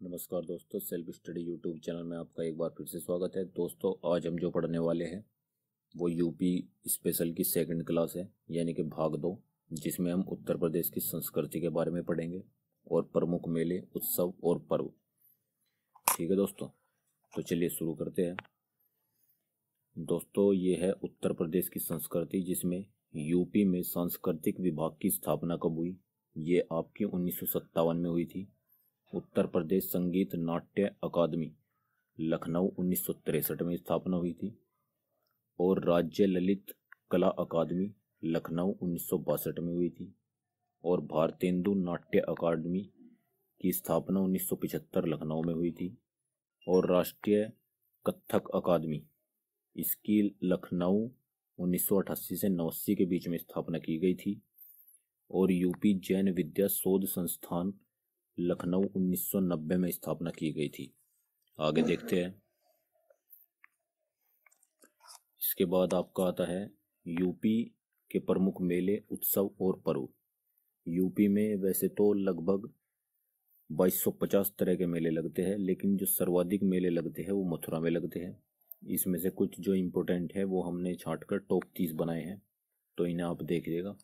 नमस्कार दोस्तों self study YouTube channel में आपका एक बार फिर से स्वागत है। दोस्तों, आज हम जो पढ़ने वाले हैं, वो यूपी स्पेशल की सेकंड क्लास है, यानी कि भाग दो, जिसमें हम उत्तर प्रदेश की संस्कृति के बारे में पढ़ेंगे और प्रमुख मेले, उत्सव और पर्व। ठीक है दोस्तों तो चलिए शुरू करते हैं। दोस्तों, ये है उत्तर प्रदेश की संस्कृति, जिसमें यूपी में सांस्कृतिक विभाग की स्थापना कब हुई? ये आपकी उन्नीस सौ सत्तावन में हुई थी। उत्तर प्रदेश संगीत नाट्य अकादमी, लखनऊ उन्नीस में स्थापना हुई थी। और राज्य ललित कला अकादमी, लखनऊ उन्नीस सौ बासठ में हुई थी। और भारतेंदु नाट्य अकादमी की स्थापना 1975 लखनऊ में हुई थी। और राष्ट्रीय कथक अकादमी, इसकी लखनऊ उन्नीस सौ अठासी से नवासी के बीच में स्थापना की गई थी। और यूपी जैन विद्या शोध संस्थान लखनऊ 1990 में स्थापना की गई थी। आगे देखते हैं। इसके बाद आपका आता है यूपी के प्रमुख मेले, उत्सव और पर्व। यूपी में वैसे तो लगभग 2250 तरह के मेले लगते हैं, लेकिन जो सर्वाधिक मेले लगते हैं वो मथुरा में लगते हैं। इसमें से कुछ जो इम्पोर्टेंट है वो हमने छाट कर टॉप तीस बनाए हैं तो इन्हें आप देखिएगा।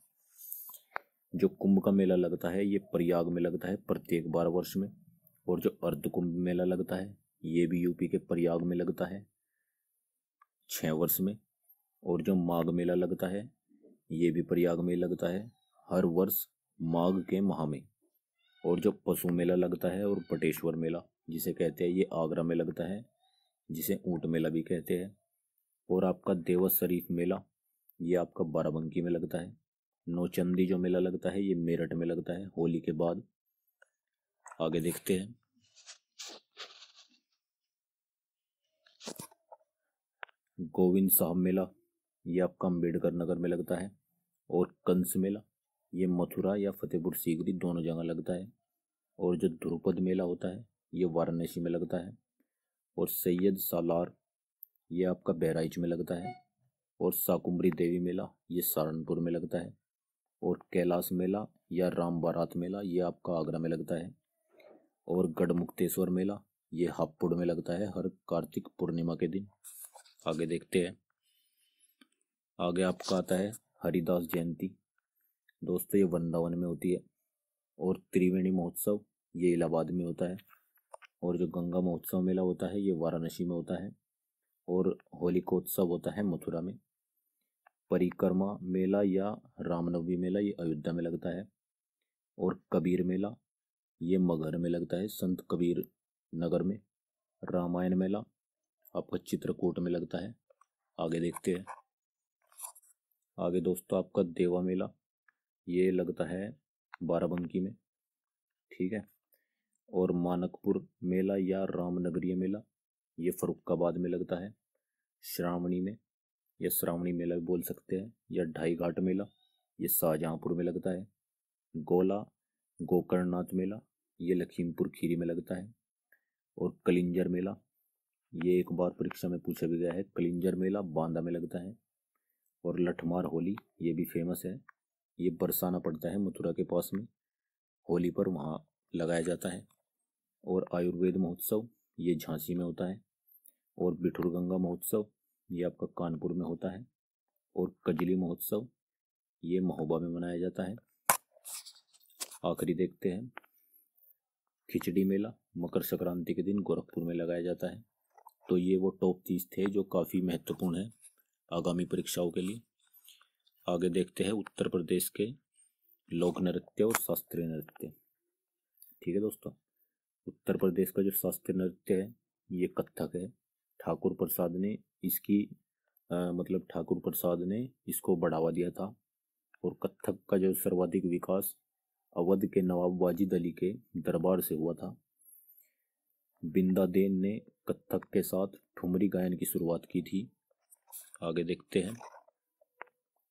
जो कुंभ का मेला लगता है, ये प्रयाग में लगता है प्रत्येक बारह वर्ष में। और जो अर्ध कुंभ मेला लगता है, ये भी यूपी के प्रयाग में लगता है छः वर्ष में। और जो माघ मेला लगता है, ये भी प्रयाग में लगता है हर वर्ष माघ के माह में। और जो पशु मेला लगता है और पटेश्वर मेला, जिसे कहते हैं, ये आगरा में लगता है, जिसे ऊँट मेला भी कहते हैं। और आपका देवस शरीफ मेला, ये आपका बाराबंकी में लगता है। नौचंदी जो मेला लगता है, ये मेरठ में लगता है, होली के बाद। आगे देखते हैं। गोविंद साहब मेला, ये आपका अंबेडकर नगर में लगता है। और कंस मेला, ये मथुरा या फतेहपुर सीकरी दोनों जगह लगता है। और जो ध्रुपद मेला होता है, ये वाराणसी में लगता है। और सैयद सालार, ये आपका बहराइच में लगता है। और साकुम्बरी देवी मेला, ये सहारनपुर में लगता है। और कैलाश मेला या राम बारात मेला, ये आपका आगरा में लगता है। और गढ़मुक्तेश्वर मेला, ये हापुड़ में लगता है हर कार्तिक पूर्णिमा के दिन। आगे देखते हैं। आगे आपका आता है हरिदास जयंती। दोस्तों, ये वृंदावन में होती है और त्रिवेणी महोत्सव ये इलाहाबाद में होता है। और जो गंगा महोत्सव मेला होता है, ये वाराणसी में होता है। और होलिकोत्सव होता है मथुरा में। परिक्रमा मेला या रामनवमी मेला ये अयोध्या में लगता है और कबीर मेला ये मगहर में लगता है, संत कबीर नगर में। रामायण मेला आपका चित्रकूट में लगता है। आगे देखते हैं। आगे दोस्तों आपका देवा मेला ये लगता है बाराबंकी में, ठीक है? और मानकपुर मेला या रामनगरीय मेला ये फरुखाबाद में लगता है। श्रावणी में या श्रावणी मेला भी बोल सकते हैं, या ढाई घाट मेला, ये शाहजहाँपुर में लगता है, गोला, गोकर्णनाथ मेला, ये लखीमपुर खीरी में लगता है, और कलिंजर मेला, ये एक बार परीक्षा में पूछा भी गया है, कलिंजर मेला बांदा में लगता है, और लठमार होली, ये भी फ़ेमस है, ये बरसाना पड़ता है मथुरा के पास में, होली पर वहाँ लगाया जाता है, और आयुर्वेद महोत्सव, ये झांसी में होता है, और बिठुर गंगा महोत्सव ये आपका कानपुर में होता है और कजली महोत्सव, ये महोबा में मनाया जाता है। आखिरी देखते हैं। खिचड़ी मेला, मकर संक्रांति के दिन गोरखपुर में लगाया जाता है। तो ये वो टॉप तीस थे जो काफ़ी महत्वपूर्ण है आगामी परीक्षाओं के लिए। आगे देखते हैं उत्तर प्रदेश के लोक नृत्य और शास्त्रीय नृत्य। ठीक है दोस्तों, उत्तर प्रदेश का जो शास्त्रीय नृत्य है, ये कथक है। ठाकुर प्रसाद ने इसकी आ, मतलब ठाकुर प्रसाद ने इसको बढ़ावा दिया था और कथक का जो सर्वाधिक विकास अवध के नवाब वाजिद अली के दरबार से हुआ था। बिंदा देन ने कथक के साथ ठुमरी गायन की शुरुआत की थी। आगे देखते हैं।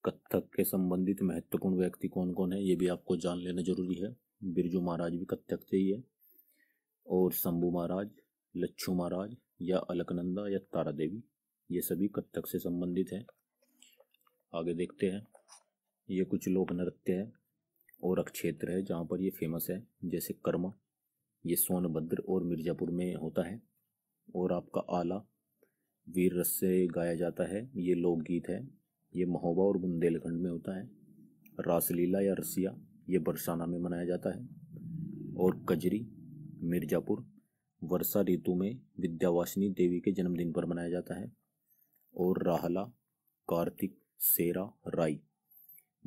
कथक के संबंधित महत्वपूर्ण व्यक्ति कौन कौन है ये भी आपको जान लेना ज़रूरी है। बिरजू महाराज भी कथक से ही है। और शंभू महाराज लच्छू महाराज या अलकनंदा या तारा देवी ये सभी कथक से संबंधित हैं? आगे देखते हैं। ये कुछ लोक नृत्य है और क्षेत्र है जहाँ पर ये फ़ेमस है, जैसे कर्मा। ये सोनभद्र और मिर्ज़ापुर में होता है और आपका आला, वीर रस से गाया जाता है। ये लोकगीत है। ये महोबा और बुंदेलखंड में होता है। रासलीला या रसिया, ये बरसाना में मनाया जाता है। और कजरी, मिर्ज़ापुर वर्षा ऋतु में विद्यावासिनी देवी के जन्मदिन पर मनाया जाता है और राहला, कार्तिक, सेरा, राई,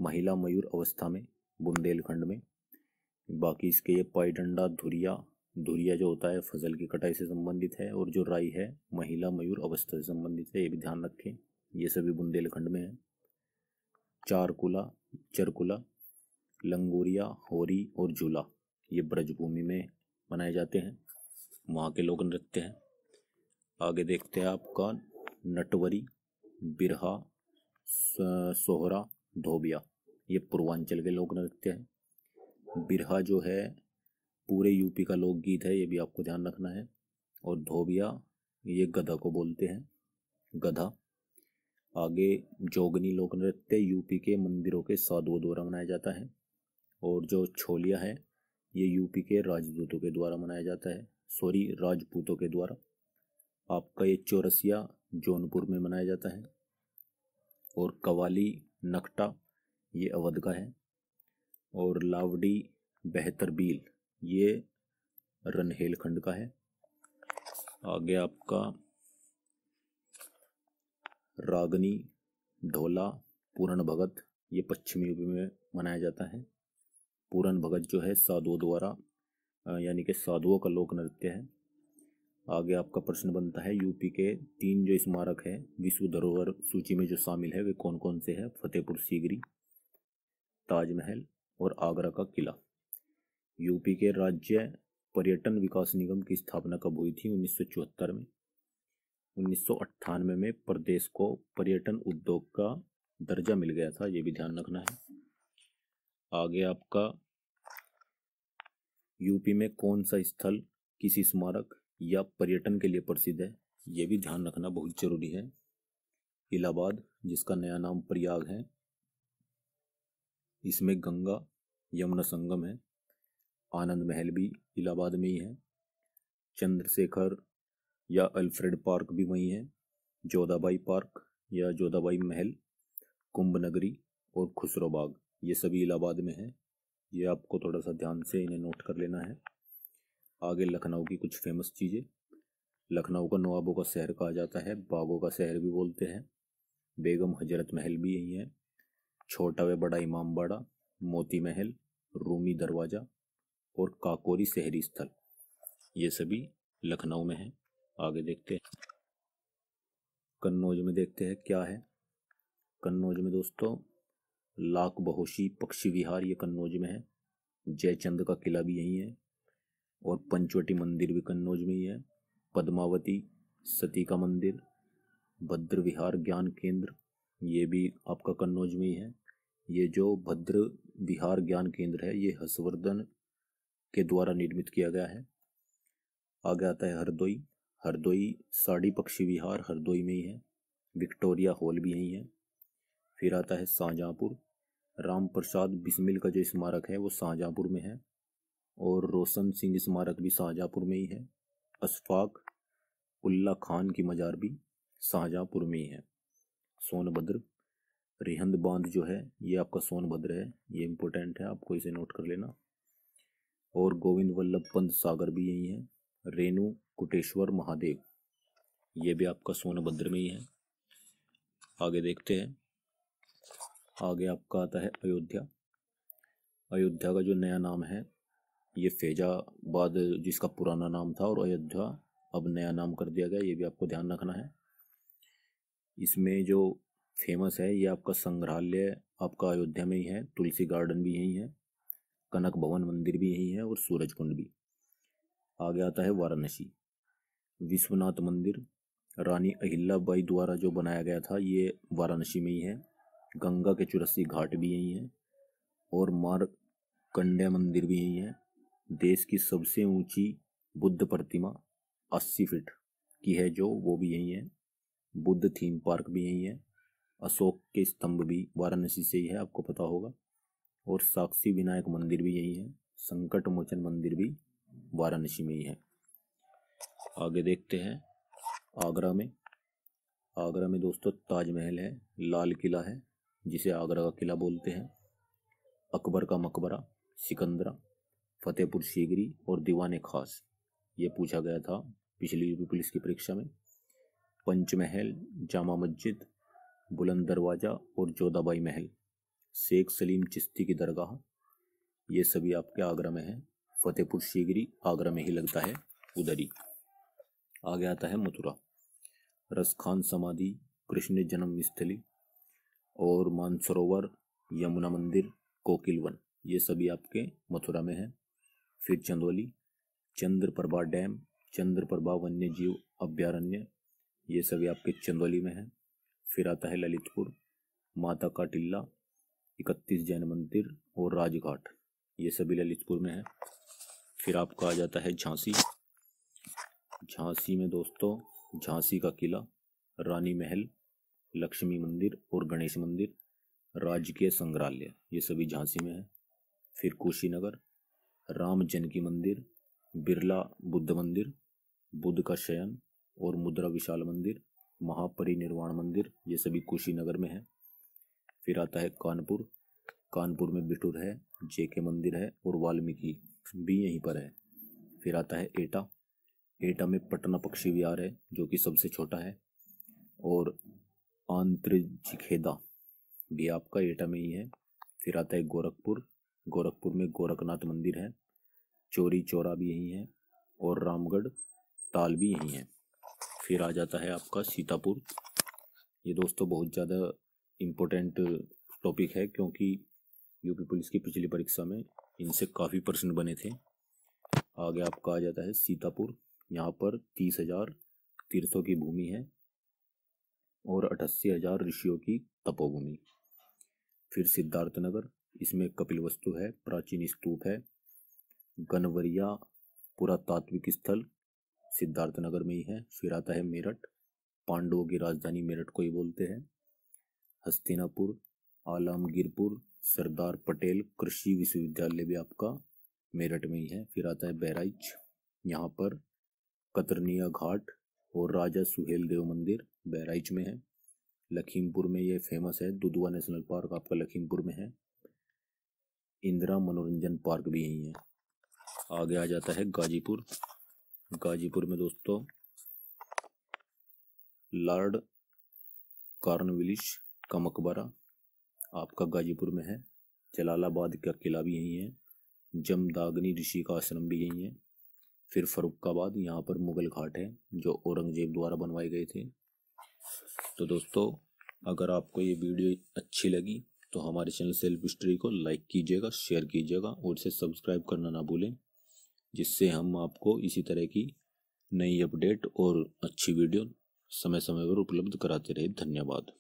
महिला मयूर अवस्था में, बुंदेलखंड में। बाकी इसके ये पाईडंडा धुरिया धुरिया जो होता है, फ़सल की कटाई से संबंधित है और जो राई है, महिला मयूर अवस्था से संबंधित है, ये भी ध्यान रखें, ये सभी बुंदेलखंड में है। चारकुला, चरकुला, लंगोरिया, होरी और झूला, ये ब्रजभूमि में मनाए जाते हैं। वहाँ के लोक नृत्य हैं। आगे देखते हैं आपका नटवरी, बिरहा सोहरा, धोबिया। ये पूर्वांचल के लोक नृत्य हैं। बिरहा जो है, पूरे यूपी का लोकगीत है, ये भी आपको ध्यान रखना है। और धोबिया, ये गधा को बोलते हैं। गधा। आगे जोगनी लोक नृत्य, यूपी के मंदिरों के साधुओं द्वारा मनाया जाता है। और जो छोलिया है, ये यूपी के राजदूतों के द्वारा मनाया जाता है। सॉरी, राजपूतों के द्वारा। आपका ये चौरसिया जौनपुर में मनाया जाता है। और कवाली, नकटा, ये अवध का है। और लावडी, बेहतर बील, ये रनहेलखंड का है। आगे आपका रागनी ढोला पूरण भगत, ये पश्चिमी यूपी में मनाया जाता है। पूरन भगत जो है साधुओं द्वारा यानी कि साधुओं का लोक नृत्य है। आगे आपका प्रश्न बनता है, यूपी के तीन जो स्मारक है, विश्व धरोहर सूची में जो शामिल है, वे कौन कौन से हैं? फतेहपुर सीगरी ताजमहल और आगरा का किला। यूपी के राज्य पर्यटन विकास निगम की स्थापना कब हुई थी? उन्नीस सौ चौहत्तर में। उन्नीस सौ अट्ठानवे में प्रदेश को पर्यटन उद्योग का दर्जा मिल गया था, ये भी ध्यान रखना है। आगे आपका यूपी में कौन सा स्थल किसी स्मारक या पर्यटन के लिए प्रसिद्ध है? ये भी ध्यान रखना बहुत ज़रूरी है। इलाहाबाद, जिसका नया नाम प्रयाग है, इसमें गंगा यमुना संगम है, आनंद महल भी इलाहाबाद में ही है, चंद्रशेखर या अल्फ्रेड पार्क भी वहीं है, जोधाबाई पार्क या जोधाबाई महल, कुंभ नगरी और खुसरो बाग, ये सभी इलाहाबाद में है। ये आपको थोड़ा सा ध्यान से इन्हें नोट कर लेना है। आगे लखनऊ की कुछ फ़ेमस चीज़ें। लखनऊ का नवाबों का शहर कहा जाता है, बागों का शहर भी बोलते हैं। बेगम, हज़रत महल भी यही है। छोटा व बड़ा इमाम बाड़ा, मोती महल, रूमी दरवाज़ा और काकोरी शहरी स्थल। ये सभी लखनऊ में है। आगे देखते हैं। कन्नौज में देखते हैं क्या है। कन्नौज में दोस्तों लाख बहोशी पक्षी विहार ये कन्नौज में है। जयचंद का किला भी यहीं है और पंचवटी मंदिर भी कन्नौज में ही है। पद्मावती सती का मंदिर, भद्र विहार ज्ञान केंद्र, ये भी आपका कन्नौज में ही है। ये जो भद्र विहार ज्ञान केंद्र है, ये हर्षवर्धन के द्वारा निर्मित किया गया है। आगे आता है हरदोई। हरदोई साड़ी पक्षी विहार हरदोई में ही है। विक्टोरिया हॉल भी यहीं है। फिर आता है शाहजहाँपुर। राम प्रसाद बिस्मिल का जो स्मारक है, वो शाहजहाँपुर में है। और रोशन सिंह स्मारक भी शाहजहाँपुर में ही है। अशफाक उल्ला खान की मजार भी शाहजहाँपुर में ही है। सोनभद्र, रिहंद बाँध जो है, ये आपका सोनभद्र है, ये इम्पोर्टेंट है, आपको इसे नोट कर लेना। और गोविंद वल्लभ पंत सागर भी यही है। रेणु कुटेश्वर महादेव, ये भी आपका सोनभद्र में ही है। आगे देखते हैं। आगे आपका आता है अयोध्या। अयोध्या का जो नया नाम है, ये फैजाबाद जिसका पुराना नाम था और अयोध्या अब नया नाम कर दिया गया, ये भी आपको ध्यान रखना है। इसमें जो फ़ेमस है, ये आपका संग्रहालय आपका अयोध्या में ही है, तुलसी गार्डन भी यहीं है, कनक भवन मंदिर भी यहीं है और सूरज कुंड भी। आगे आता है वाराणसी। विश्वनाथ मंदिर, रानी अहिल्याबाई द्वारा जो बनाया गया था, ये वाराणसी में ही है। गंगा के चुरस्सी घाट भी यही है और मार कंड्या मंदिर भी यही है। देश की सबसे ऊँची बुद्ध प्रतिमा अस्सी फीट की है जो, वो भी यही है। बुद्ध थीम पार्क भी यही है। अशोक के स्तंभ भी वाराणसी से ही है, आपको पता होगा। और साक्षी विनायक मंदिर भी यही है। संकट मोचन मंदिर भी वाराणसी में ही है। आगे देखते हैं आगरा में। आगरा में दोस्तों ताजमहल है, लाल किला है। जिसे आगरा का किला बोलते हैं। अकबर का मकबरा, सिकंदरा, फतेहपुर सीगरी और दीवान खास। ये पूछा गया था पिछली यूपी पुलिस की परीक्षा में। पंचमहल, जामा मस्जिद, बुलंद दरवाज़ा और जोधाबाई महल, शेख सलीम चिश्ती की दरगाह। ये सभी आपके आगरा में है। फतेहपुर सीगरी आगरा में ही लगता है, उधर ही। आगे आता है मथुरा। रसखान समाधि, कृष्ण जन्म स्थली और मानसरोवर, यमुना मंदिर कोकिलवन ये सभी आपके मथुरा में है। फिर चंदौली, चंद्रप्रभा डैम, चंद्रप्रभा वन्य जीव अभ्यारण्य, ये सभी आपके चंदौली में है। फिर आता है ललितपुर, माता का टिल्ला इकतीस जैन मंदिर और राजघाट, ये सभी ललितपुर में है। फिर आपका आ जाता है झांसी। झांसी में दोस्तों, झांसी का किला, रानी महल लक्ष्मी मंदिर और गणेश मंदिर, राजकीय संग्रहालय, ये सभी झांसी में है। फिर कुशीनगर, राम जनकी मंदिर, बिरला बुद्ध मंदिर, बुद्ध का शयन और मुद्रा विशाल मंदिर, महापरिनिर्वाण मंदिर, ये सभी कुशीनगर में है। फिर आता है कानपुर कानपुर में बिठुर है, जेके मंदिर है और वाल्मीकि भी यहीं पर है। फिर आता है एटा एटा में पटना पक्षी विहार है, जो कि सबसे छोटा है। और आंतरिजिखेदा भी आपका एटा में ही है। फिर आता है गोरखपुर। गोरखपुर में गोरखनाथ मंदिर है। चोरी चौरा भी यही है और रामगढ़ ताल भी यही है। फिर आ जाता है आपका सीतापुर। ये दोस्तों बहुत ज़्यादा इम्पोर्टेंट टॉपिक है क्योंकि यूपी पुलिस की पिछली परीक्षा में इनसे काफ़ी प्रश्न बने थे। आगे आपका आ जाता है सीतापुर। यहाँ पर तीस हज़ार तीर्थों की भूमि है। और अठासी हज़ार ऋषियों की तपोभूमि। फिर सिद्धार्थनगर इसमें कपिल वस्तु है, प्राचीन स्तूप है। गनवरिया पुरातात्विक स्थल सिद्धार्थनगर में ही है, फिर आता है मेरठ। पांडवों की राजधानी मेरठ को ही बोलते हैं। हस्तिनापुर, आलमगीरपुर, सरदार पटेल कृषि विश्वविद्यालय भी आपका मेरठ में ही है, फिर आता है बहराइच। यहाँ पर कतरनिया घाट और राजा सुहेल देव मंदिर बहराइच में है। लखीमपुर में ये फ़ेमस है। दुदुआ नेशनल पार्क आपका लखीमपुर में है। इंदिरा मनोरंजन पार्क भी यहीं है। आगे आ जाता है गाजीपुर। गाजीपुर में दोस्तों, लॉर्ड कार्नविलिश का मकबरा आपका गाजीपुर में है। जलालाबाद का किला भी यहीं है। जमदागनी ऋषि का आश्रम भी यहीं है। फिर फरुखाबाद, यहाँ पर मुगल घाट है, जो औरंगज़ेब द्वारा बनवाए गए थे। तो दोस्तों, अगर आपको ये वीडियो अच्छी लगी तो हमारे चैनल सेल्फ हिस्ट्री को लाइक कीजिएगा, शेयर कीजिएगा, और इसे सब्सक्राइब करना ना भूलें, जिससे हम आपको इसी तरह की नई अपडेट और अच्छी वीडियो समय समय पर उपलब्ध कराते रहे। धन्यवाद।